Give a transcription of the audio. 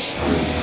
Yes.